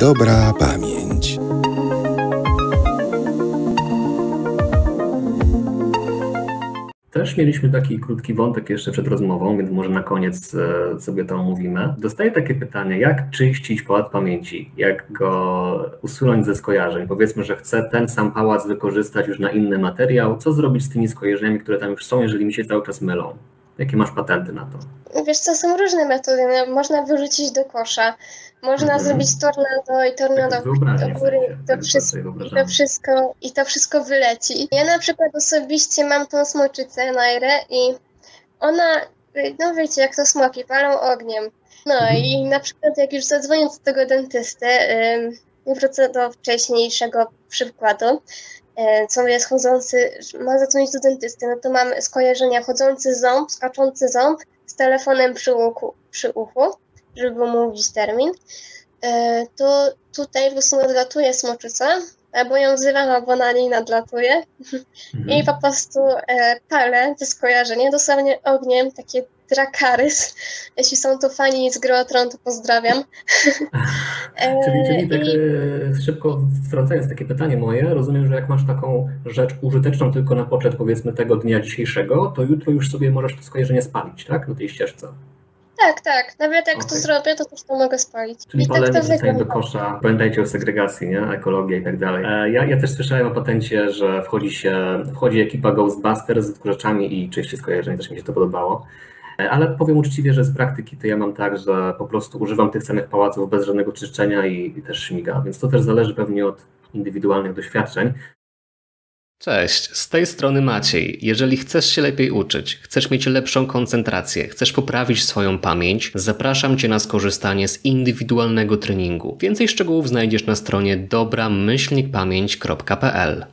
Dobra pamięć. Też mieliśmy taki krótki wątek jeszcze przed rozmową, więc może na koniec e, sobie to omówimy. Dostaję takie pytanie, jak czyścić pałac pamięci? Jak go usunąć ze skojarzeń? Powiedzmy, że chcę ten sam pałac wykorzystać już na inny materiał. Co zrobić z tymi skojarzeniami, które tam już są, jeżeli mi się cały czas mylą? Jakie masz patenty na to? Wiesz co, są różne metody. No, można wyrzucić do kosza, można Mhm. zrobić tornado i tornado do w góry, sensie, to tak wszystko, i to wszystko, i to wszystko wyleci. Ja na przykład osobiście mam tą smoczycę Nairę i ona, no wiecie, jak to smoki, palą ogniem. No Mhm. i na przykład jak już zadzwonię do tego dentysty, ym, wrócę do wcześniejszego przykładu, y, co jest chodzący, ma zadzwonić do dentysty, no to mam skojarzenia. Chodzący ząb, skaczący ząb z telefonem przy uchu, przy uchu żeby mówić termin, e, to tutaj po prostu nadlatuje smoczyca, albo ją wzywam, albo na niej nadlatuje Mhm. i po prostu e, palę te skojarzenie, dosłownie ogniem, takie drakarys. Jeśli są to fani z Grotron, to pozdrawiam. E, Czyli, czyli tak i- e, szybko wtrącając takie pytanie moje, rozumiem, że jak masz taką rzecz użyteczną tylko na poczet powiedzmy tego dnia dzisiejszego, to jutro już sobie możesz to skojarzenie spalić, tak? Na tej ścieżce. Tak, tak. Nawet jak to Okej. zrobię, to też to mogę spalić. Czyli I tak palenie to wrzucanie do kosza. Pamiętajcie o segregacji, nie? Ekologia i tak dalej. E, Ja, ja też słyszałem o patencie, że wchodzi się, wchodzi ekipa Ghostbusters z odkurzaczami i czyści skojarzeń, też mi się to podobało. E, Ale powiem uczciwie, że z praktyki to ja mam tak, że po prostu używam tych samych pałaców bez żadnego czyszczenia i, i też śmiga, więc to też zależy pewnie od indywidualnych doświadczeń. Cześć, z tej strony Maciej. Jeżeli chcesz się lepiej uczyć, chcesz mieć lepszą koncentrację, chcesz poprawić swoją pamięć, zapraszam Cię na skorzystanie z indywidualnego treningu. Więcej szczegółów znajdziesz na stronie dobramyślnikpamięć.pl.